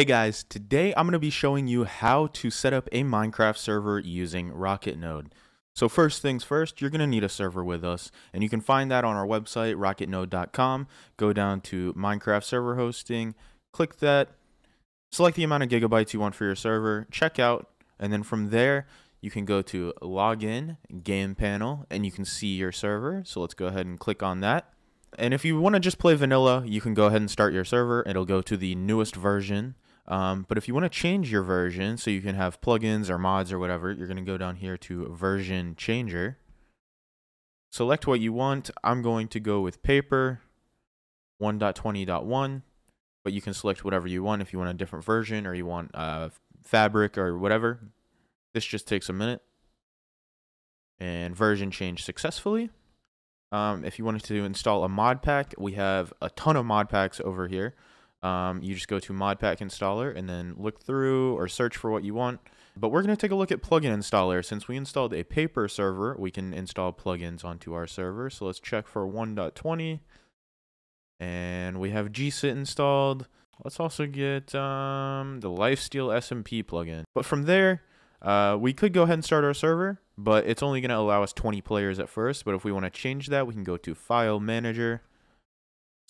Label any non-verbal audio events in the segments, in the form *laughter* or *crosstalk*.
Hey guys, today I'm going to be showing you how to set up a Minecraft server using Rocket Node. So first things first, you're going to need a server with us, and you can find that on our website, rocketnode.com. Go down to Minecraft server hosting, click that, select the amount of gigabytes you want for your server, check out, and then from there, you can go to login, game panel, and you can see your server. So let's go ahead and click on that. And if you want to just play vanilla, you can go ahead and start your server. It'll go to the newest version. Um, but if you want to change your version so you can have plugins or mods or whatever, you're going to go down here to version changer. Select what you want. I'm going to go with paper 1.20.1, but you can select whatever you want if you want a different version or you want uh, fabric or whatever. This just takes a minute. And version change successfully. Um, if you wanted to install a mod pack, we have a ton of mod packs over here. Um, you just go to mod pack installer and then look through or search for what you want. But we're going to take a look at plugin installer. Since we installed a paper server, we can install plugins onto our server. So let's check for 1.20. And we have GSIT installed. Let's also get um, the Lifesteal SMP plugin. But from there, uh, we could go ahead and start our server, but it's only going to allow us 20 players at first. But if we want to change that, we can go to File Manager,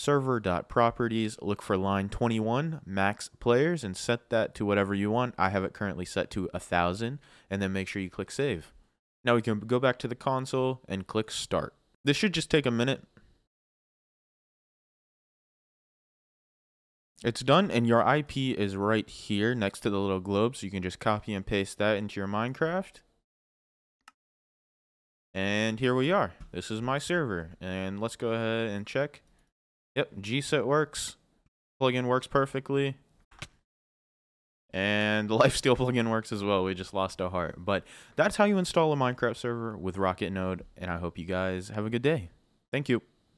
Server.properties, look for line 21, max players, and set that to whatever you want. I have it currently set to 1,000, and then make sure you click Save. Now we can go back to the console and click Start. This should just take a minute. It's done and your IP is right here next to the little globe. So you can just copy and paste that into your Minecraft. And here we are. This is my server. And let's go ahead and check. Yep, GSIT works. Plugin works perfectly. And the *laughs* Lifesteal plugin works as well. We just lost our heart. But that's how you install a Minecraft server with Rocket Node. And I hope you guys have a good day. Thank you.